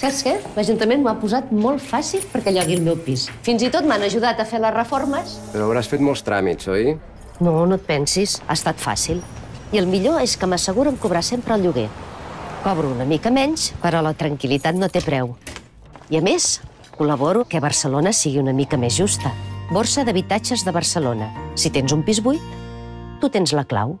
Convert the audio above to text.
Saps què? L'Ajuntament m'ho ha posat molt fàcil perquè llogui el meu pis. Fins i tot m'han ajudat a fer les reformes. Però hauràs fet molts tràmits, oi? No, no et pensis. Ha estat fàcil. I el millor és que m'asseguren cobrar sempre el lloguer. Cobro una mica menys, però la tranquil·litat no té preu. I a més, col·laboro que Barcelona sigui una mica més justa. Borsa d'habitatges de Barcelona. Si tens un pis buit, tu tens la clau.